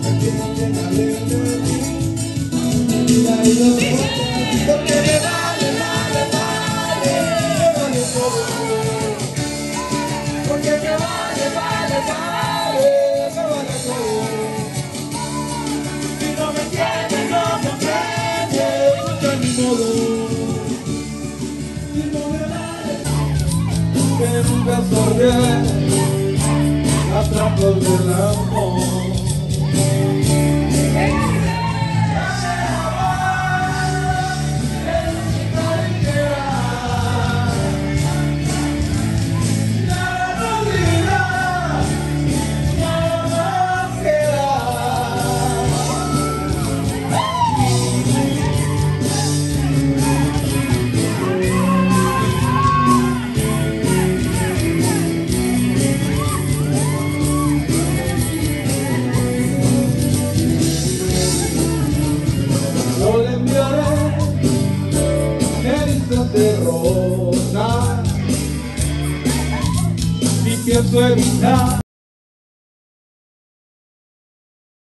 que porque me vale, vale, vale. Porque me vale, vale, vale, no me entiendes, no me entiendes. Y no me vale, que nunca sonríe las trampas del amor. Thank you. que felicidad